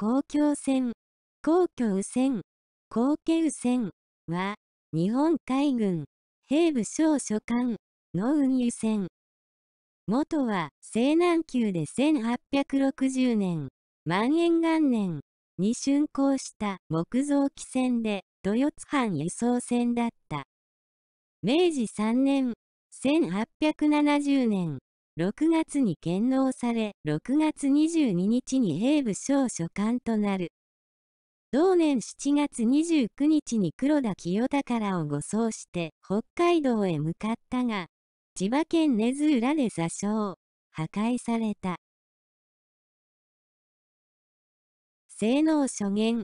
公共船、皇居雨船、皇家雨船は、日本海軍、兵部省所管の運輸船。元は西南宮で1860年、万延元年に竣工した木造機船で、豊津藩輸送船だった。明治3年、1870年、6月に献納され、6月22日に兵部省所管となる。同年7月29日に黒田清宝を護送して北海道へ向かったが、千葉県根津浦で座礁、破壊された。性能初言